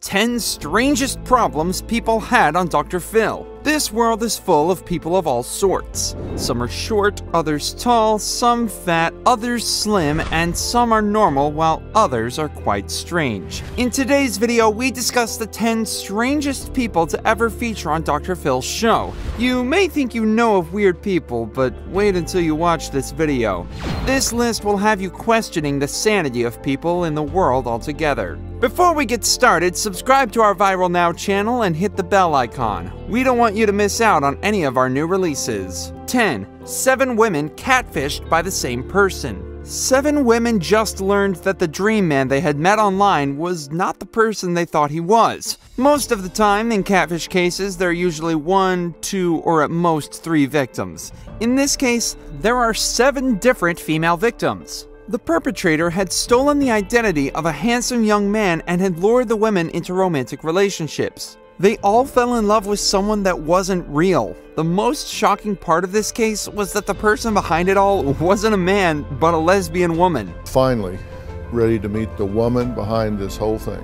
10 strangest problems people had on Dr. Phil. This world is full of people of all sorts. Some are short, others tall, some fat, others slim, and some are normal while others are quite strange. In today's video, we discuss the 10 strangest people to ever feature on Dr. Phil's show. You may think you know of weird people, but wait until you watch this video. This list will have you questioning the sanity of people in the world altogether. Before we get started, subscribe to our Viral Now channel and hit the bell icon. We don't want you to miss out on any of our new releases. 10. Seven women catfished by the same person. Seven women just learned that the dream man they had met online was not the person they thought he was. Most of the time, in catfish cases, there are usually one, two, or at most three victims. In this case, there are seven different female victims. The perpetrator had stolen the identity of a handsome young man and had lured the women into romantic relationships. They all fell in love with someone that wasn't real. The most shocking part of this case was that the person behind it all wasn't a man, but a lesbian woman. Finally, ready to meet the woman behind this whole thing.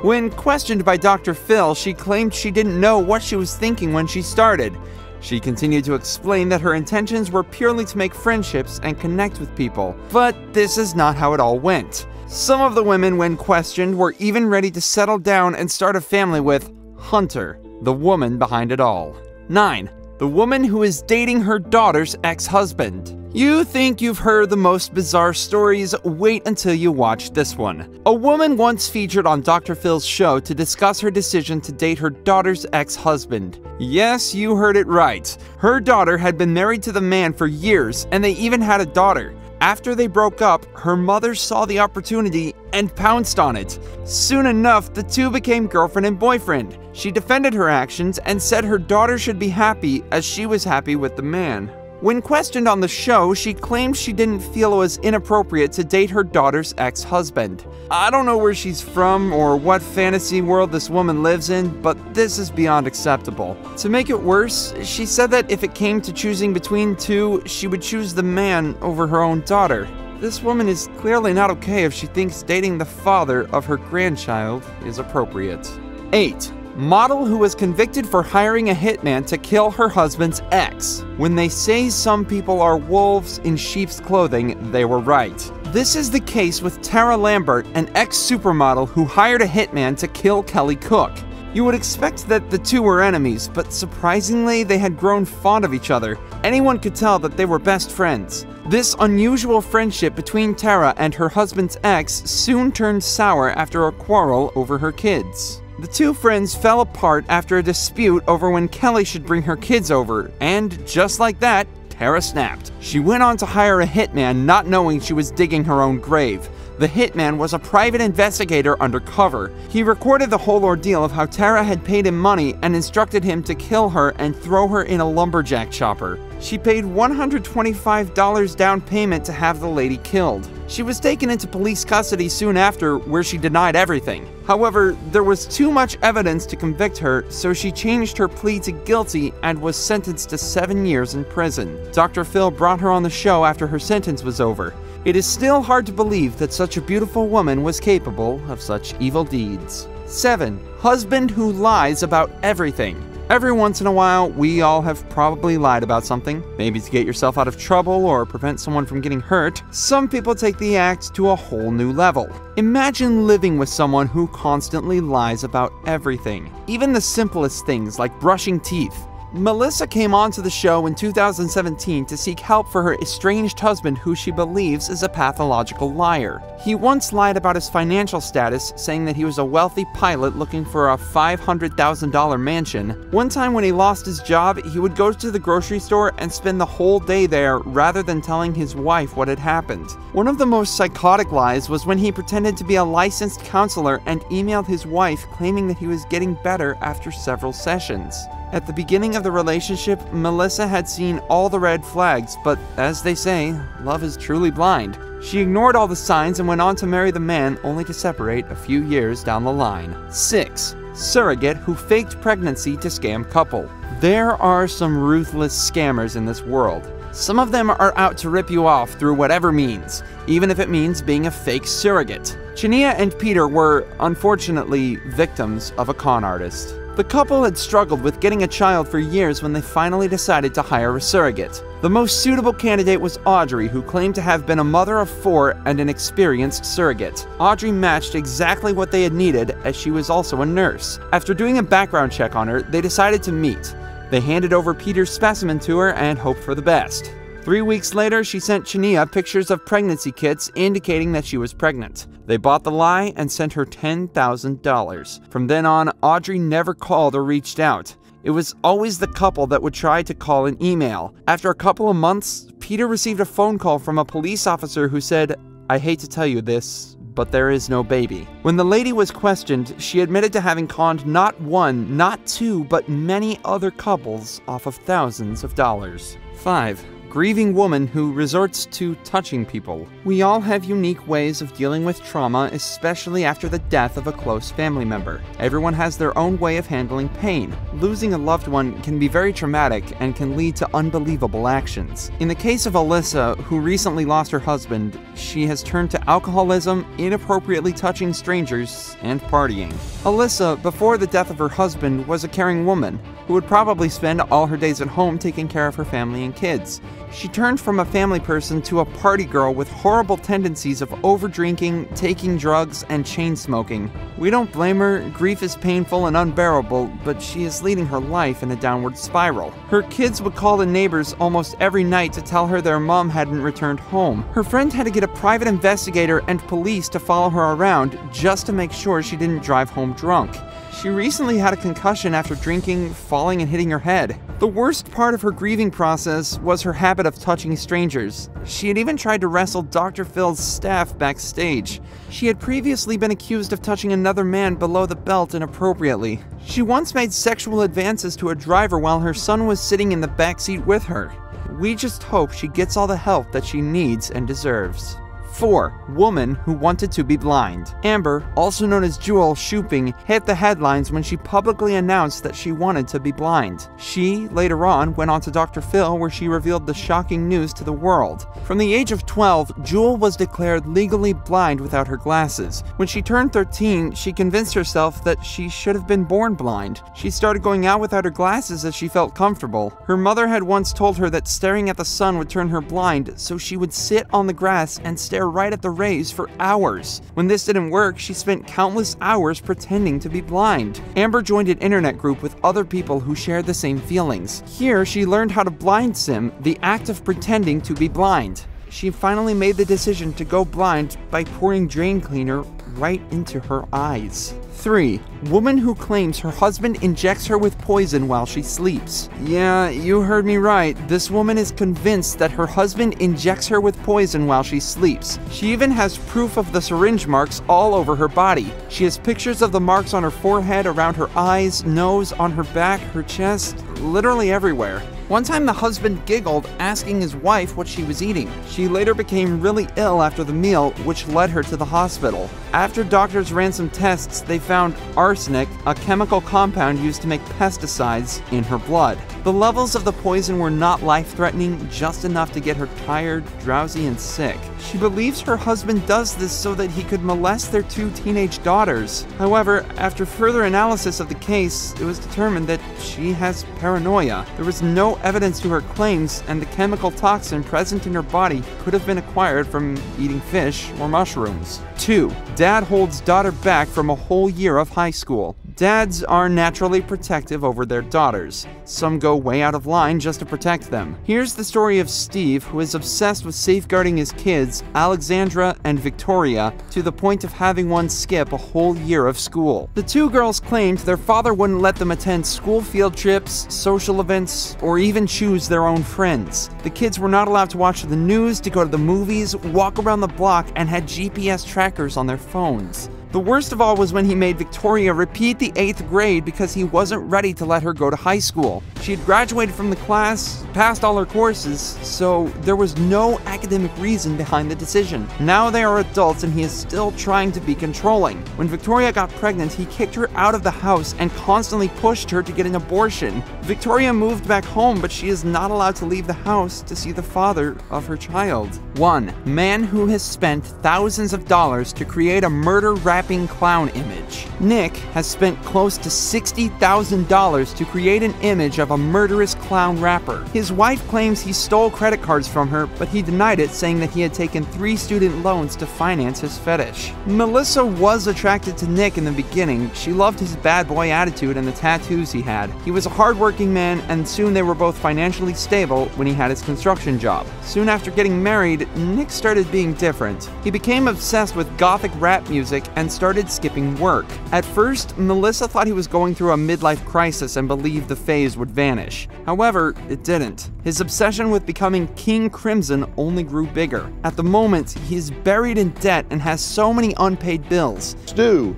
When questioned by Dr. Phil, she claimed she didn't know what she was thinking when she started. She continued to explain that her intentions were purely to make friendships and connect with people, but this is not how it all went. Some of the women, when questioned, were even ready to settle down and start a family with Hunter, the woman behind it all. 9. The woman who is dating her daughter's ex husband. You think you've heard the most bizarre stories? Wait until you watch this one. A woman once featured on Dr. Phil's show to discuss her decision to date her daughter's ex husband. Yes, you heard it right. Her daughter had been married to the man for years, and they even had a daughter. After they broke up, her mother saw the opportunity and pounced on it. Soon enough, the two became girlfriend and boyfriend. She defended her actions and said her daughter should be happy as she was happy with the man. When questioned on the show, she claimed she didn't feel it was inappropriate to date her daughter's ex husband. I don't know where she's from or what fantasy world this woman lives in, but this is beyond acceptable. To make it worse, she said that if it came to choosing between two, she would choose the man over her own daughter. This woman is clearly not okay if she thinks dating the father of her grandchild is appropriate. 8 model who was convicted for hiring a hitman to kill her husband's ex. When they say some people are wolves in sheep's clothing, they were right. This is the case with Tara Lambert, an ex supermodel who hired a hitman to kill Kelly Cook. You would expect that the two were enemies, but surprisingly, they had grown fond of each other. Anyone could tell that they were best friends. This unusual friendship between Tara and her husband's ex soon turned sour after a quarrel over her kids. The two friends fell apart after a dispute over when Kelly should bring her kids over, and just like that, Tara snapped. She went on to hire a hitman, not knowing she was digging her own grave. The hitman was a private investigator undercover. He recorded the whole ordeal of how Tara had paid him money and instructed him to kill her and throw her in a lumberjack chopper. She paid $125 down payment to have the lady killed. She was taken into police custody soon after, where she denied everything. However, there was too much evidence to convict her, so she changed her plea to guilty and was sentenced to seven years in prison. Dr. Phil brought her on the show after her sentence was over. It is still hard to believe that such a beautiful woman was capable of such evil deeds. 7. Husband who lies about everything. Every once in a while, we all have probably lied about something, maybe to get yourself out of trouble or prevent someone from getting hurt. Some people take the act to a whole new level. Imagine living with someone who constantly lies about everything, even the simplest things like brushing teeth. Melissa came onto the show in 2017 to seek help for her estranged husband, who she believes is a pathological liar. He once lied about his financial status, saying that he was a wealthy pilot looking for a $500,000 mansion. One time when he lost his job, he would go to the grocery store and spend the whole day there rather than telling his wife what had happened. One of the most psychotic lies was when he pretended to be a licensed counselor and emailed his wife claiming that he was getting better after several sessions. At the beginning of the relationship, Melissa had seen all the red flags, but as they say, love is truly blind. She ignored all the signs and went on to marry the man, only to separate a few years down the line. 6. Surrogate who faked pregnancy to scam couple. There are some ruthless scammers in this world. Some of them are out to rip you off through whatever means, even if it means being a fake surrogate. Chania and Peter were, unfortunately, victims of a con artist. The couple had struggled with getting a child for years when they finally decided to hire a surrogate. The most suitable candidate was Audrey, who claimed to have been a mother of four and an experienced surrogate. Audrey matched exactly what they had needed, as she was also a nurse. After doing a background check on her, they decided to meet. They handed over Peter's specimen to her and hoped for the best. Three weeks later, she sent Chania pictures of pregnancy kits indicating that she was pregnant. They bought the lie and sent her $10,000. From then on, Audrey never called or reached out. It was always the couple that would try to call and email. After a couple of months, Peter received a phone call from a police officer who said, I hate to tell you this, but there is no baby. When the lady was questioned, she admitted to having conned not one, not two, but many other couples off of thousands of dollars. 5 grieving woman who resorts to touching people. We all have unique ways of dealing with trauma, especially after the death of a close family member. Everyone has their own way of handling pain. Losing a loved one can be very traumatic and can lead to unbelievable actions. In the case of Alyssa, who recently lost her husband, she has turned to alcoholism, inappropriately touching strangers, and partying. Alyssa, before the death of her husband, was a caring woman who would probably spend all her days at home taking care of her family and kids. She turned from a family person to a party girl with horrible tendencies of overdrinking, taking drugs, and chain smoking. We don't blame her, grief is painful and unbearable, but she is leading her life in a downward spiral. Her kids would call the neighbors almost every night to tell her their mom hadn't returned home. Her friend had to get a private investigator and police to follow her around just to make sure she didn't drive home drunk. She recently had a concussion after drinking, falling, and hitting her head. The worst part of her grieving process was her habit of touching strangers. She had even tried to wrestle Dr. Phil's staff backstage. She had previously been accused of touching another man below the belt inappropriately. She once made sexual advances to a driver while her son was sitting in the backseat with her. We just hope she gets all the help that she needs and deserves. 4. Woman who wanted to be blind. Amber, also known as Jewel Shuping, hit the headlines when she publicly announced that she wanted to be blind. She, later on, went on to Dr. Phil where she revealed the shocking news to the world. From the age of 12, Jewel was declared legally blind without her glasses. When she turned 13, she convinced herself that she should have been born blind. She started going out without her glasses as she felt comfortable. Her mother had once told her that staring at the sun would turn her blind, so she would sit on the grass and stare right at the rays for hours. When this didn't work, she spent countless hours pretending to be blind. Amber joined an internet group with other people who shared the same feelings. Here, she learned how to blind sim, the act of pretending to be blind. She finally made the decision to go blind by pouring drain cleaner right into her eyes. 3. Woman who claims her husband injects her with poison while she sleeps. Yeah, you heard me right. This woman is convinced that her husband injects her with poison while she sleeps. She even has proof of the syringe marks all over her body. She has pictures of the marks on her forehead, around her eyes, nose, on her back, her chest, literally everywhere. One time, the husband giggled, asking his wife what she was eating. She later became really ill after the meal, which led her to the hospital. After doctors ran some tests, they found arsenic, a chemical compound used to make pesticides, in her blood. The levels of the poison were not life threatening, just enough to get her tired, drowsy, and sick. She believes her husband does this so that he could molest their two teenage daughters. However, after further analysis of the case, it was determined that she has paranoia. There was no evidence to her claims, and the chemical toxin present in her body could have been acquired from eating fish or mushrooms. 2. Dad holds daughter back from a whole year of high school. Dads are naturally protective over their daughters. Some go way out of line just to protect them. Here's the story of Steve, who is obsessed with safeguarding his kids, Alexandra and Victoria, to the point of having one skip a whole year of school. The two girls claimed their father wouldn't let them attend school field trips, social events, or even choose their own friends. The kids were not allowed to watch the news, to go to the movies, walk around the block, and had GPS trackers on their phones. The worst of all was when he made Victoria repeat the 8th grade because he wasn't ready to let her go to high school. She had graduated from the class, passed all her courses, so there was no academic reason behind the decision. Now they are adults and he is still trying to be controlling. When Victoria got pregnant, he kicked her out of the house and constantly pushed her to get an abortion. Victoria moved back home, but she is not allowed to leave the house to see the father of her child. 1. Man who has spent thousands of dollars to create a murder rapping clown image. Nick has spent close to $60,000 to create an image of a murderous clown rapper. His wife claims he stole credit cards from her, but he denied it, saying that he had taken three student loans to finance his fetish. Melissa was attracted to Nick in the beginning. She loved his bad boy attitude and the tattoos he had. He was a hardworking man, and soon they were both financially stable when he had his construction job. Soon after getting married, Nick started being different. He became obsessed with gothic rap music and started skipping work. At first, Melissa thought he was going through a midlife crisis and believed the phase would vanish. However, it didn't. His obsession with becoming King Crimson only grew bigger. At the moment, he is buried in debt and has so many unpaid bills. Stu,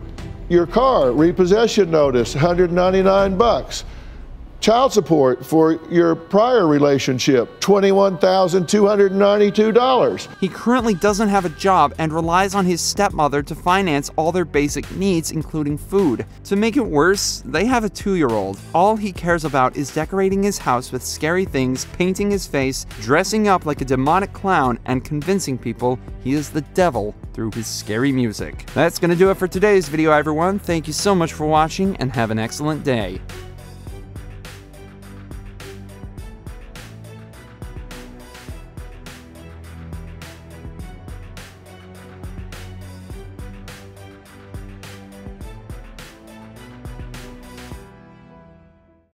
your car repossession notice, 199 bucks. Child support for your prior relationship, $21,292. He currently doesn't have a job and relies on his stepmother to finance all their basic needs, including food. To make it worse, they have a two year old. All he cares about is decorating his house with scary things, painting his face, dressing up like a demonic clown, and convincing people he is the devil through his scary music. That's gonna do it for today's video, everyone. Thank you so much for watching and have an excellent day.